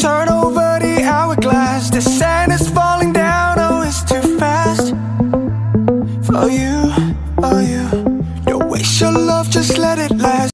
Turn over the hourglass. The sand is falling down, oh it's too fast. For you, oh you. Don't waste your love, just let it last.